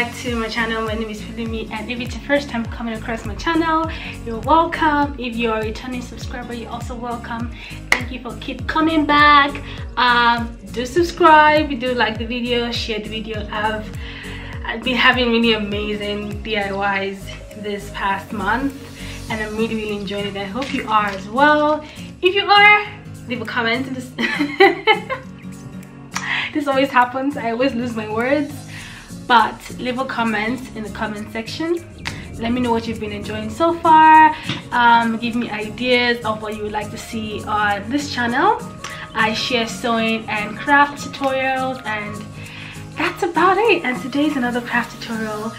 back to my channel. My name is Pelumi and if it's your first time coming across my channel you're welcome. If you're a returning subscriber you're also welcome. Thank you for keep coming back. Um, do subscribe do like the video share the video. I've, I've been having really amazing DIYs this past month and I'm really really enjoying it. I hope you are as well. If you are leave a comment. This this always happens. I always lose my words but leave a comment in the comment section. Let me know what you've been enjoying so far. Um, give me ideas of what you would like to see on this channel. I share sewing and craft tutorials and that's about it. And today's another craft tutorial.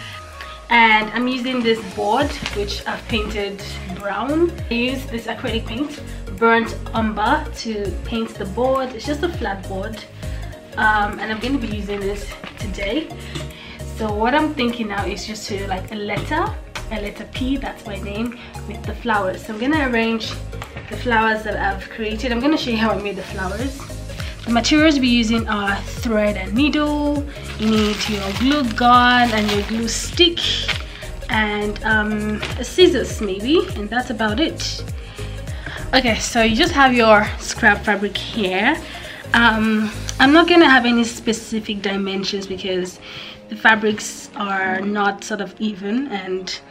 And i'm using this board which i've painted brown. I use this acrylic paint burnt umber to paint the board. It's just a flat board. Um, and i'm going to be using this today so what i'm thinking now is just to like a letter a letter p that's my name with the flowers. So i'm gonna arrange the flowers that i've created. I'm gonna show you how i made the flowers. The materials we're using are thread and needle. You need your glue gun and your glue stick and um, scissors maybe and that's about it. Okay so you just have your scrap fabric here. Um, I'm not gonna have any specific dimensions because the fabrics are not sort of even and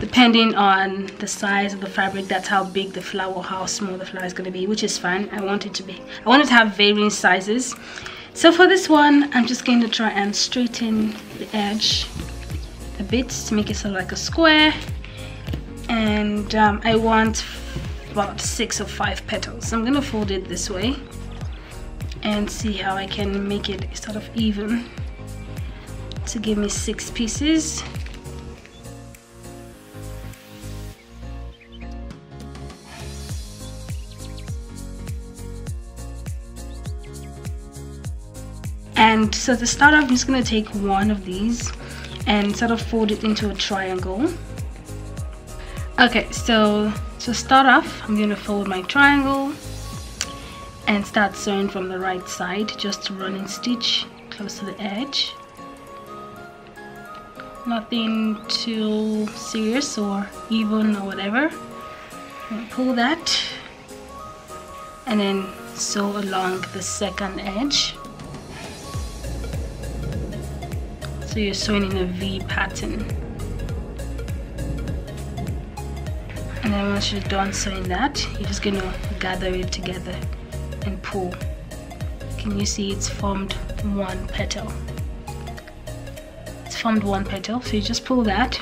depending on the size of the fabric that's how big the flower how small the flower is going to be which is fine. I want it to be i want it to have varying sizes. So for this one i'm just going to try and straighten the edge a bit to make it sort of like a square. And um, i want about six or five petals. So i'm going to fold it this way and see how i can make it sort of even to give me six pieces. And so to start off I'm just going to take one of these and sort of fold it into a triangle. Okay so to start off I'm going to fold my triangle and start sewing from the right side just to run in stitch close to the edge nothing too serious or even or whatever. Pull that. And then sew along the second edge. So you're sewing in a V pattern. And then once you're done sewing that you're just gonna gather it together and pull. Can you see it's formed one petal formed one petal so you just pull that.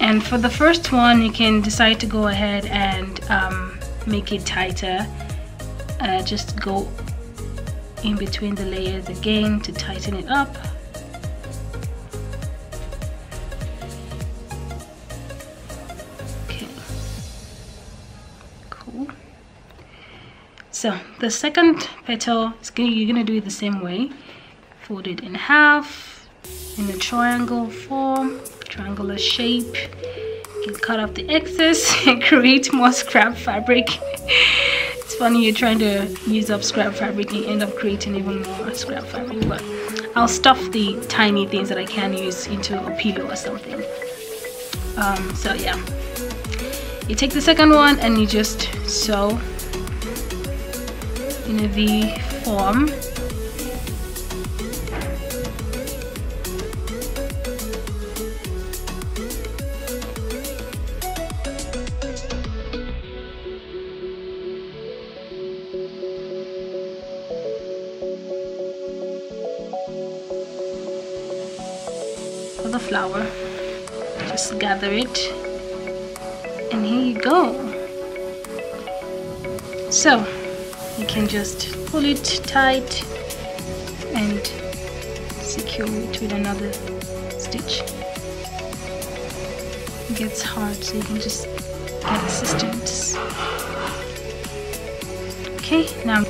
And for the first one you can decide to go ahead and um, make it tighter. Uh, just go in between the layers again to tighten it up. Okay. Cool. So the second petal is gonna, you're gonna do it the same way. Fold it in half in a triangle form triangular shape. You can cut off the excess and create more scrap fabric. It's funny you're trying to use up scrap fabric and end up creating even more scrap fabric but I'll stuff the tiny things that I can use into a pillow or something. Um, so yeah. You take the second one and you just sew in a V form flower. Just gather it. And here you go. So you can just pull it tight and secure it with another stitch. It gets hard so you can just get assistance. Okay now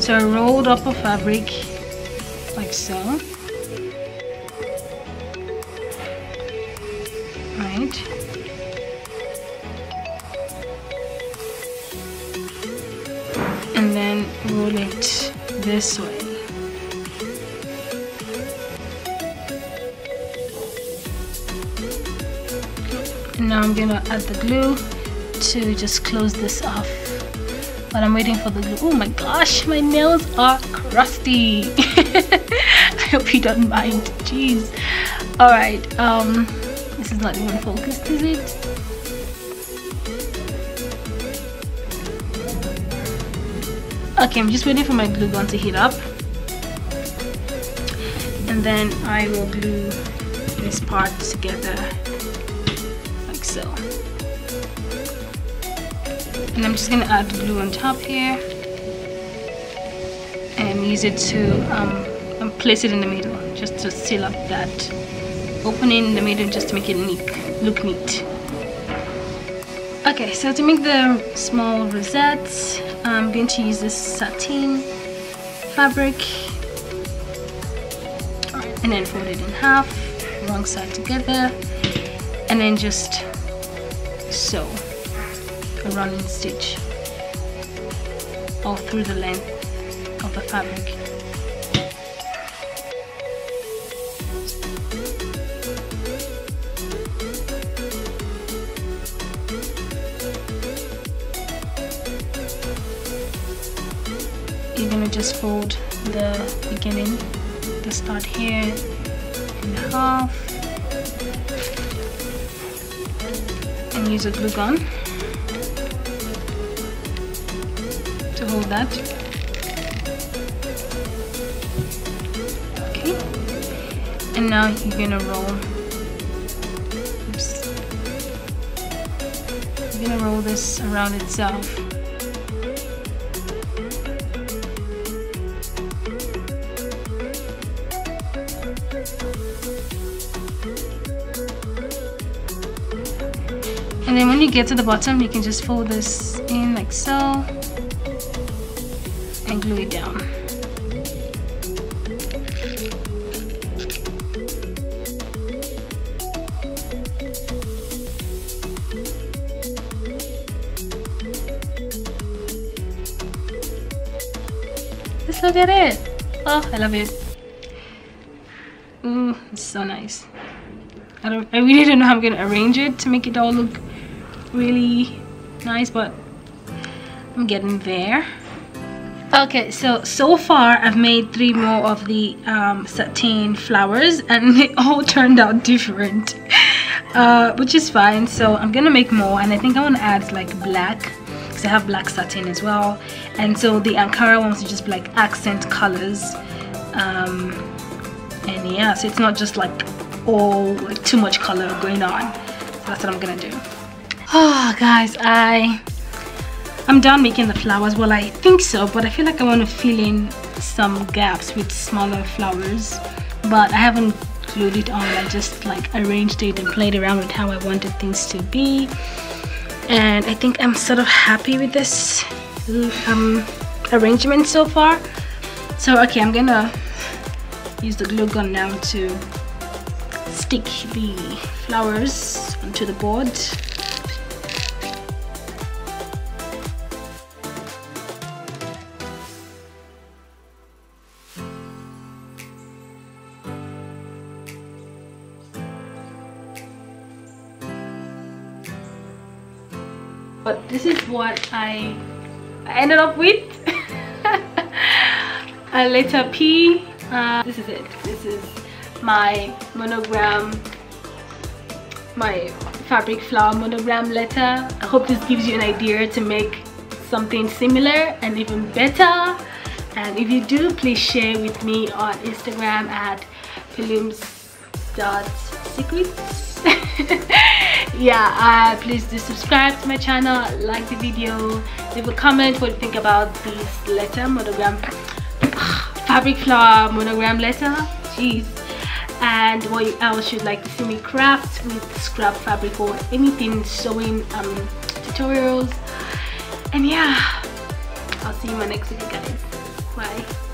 so I rolled up a fabric like so And then roll it this way. Now I'm gonna add the glue to just close this off but I'm waiting for the glue. Oh my gosh, my nails are crusty. I hope you don't mind. Jeez. All right. Um, this is not even focused is it? Okay I'm just waiting for my glue gun to heat up. And then I will glue this part together like so. And I'm just gonna add glue on top here and use it to um, place it in the middle just to seal up that opening in the middle just to make it neat look neat. Okay so to make the small rosettes I'm going to use this satin fabric. And then fold it in half wrong side together. And then just sew a running stitch all through the length of the fabric you're gonna just fold the beginning the start here in half and use a glue gun to hold that. Okay. And now you're gonna roll Oops. you're gonna roll this around itself and then when you get to the bottom you can just fold this in like so and glue it down. Just look at it. Oh I love it. Ooh, it's so nice. I don't I really don't know how I'm gonna arrange it to make it all look really nice but I'm getting there. Okay so so far I've made three more of the um, satin flowers and they all turned out different. Uh, which is fine so I'm gonna make more and I think I want to add like black because I have black satin as well. And so the Ankara ones are just like accent colors. Um, and yeah so it's not just like all like too much color going on. So that's what I'm gonna do oh guys I I'm done making the flowers. Well I think so but I feel like I want to fill in some gaps with smaller flowers. But I haven't glued it on. I just like arranged it and played around with how I wanted things to be. And I think I'm sort of happy with this um, arrangement so far. So okay I'm gonna use the glue gun now to stick the flowers onto the board but this is what I, ended up with. A letter P uh, this is it. This is my monogram my fabric flower monogram letter. I hope this gives you an idea to make something similar and even better. And if you do please share with me on Instagram at secrets. yeah uh, please do subscribe to my channel like the video leave a comment what you think about this letter monogram. Fabric flower monogram letter jeez. And what else you'd like to see me craft with scrap fabric or anything sewing um, tutorials. And yeah I'll see you in my next video guys. Bye